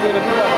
Grabe na.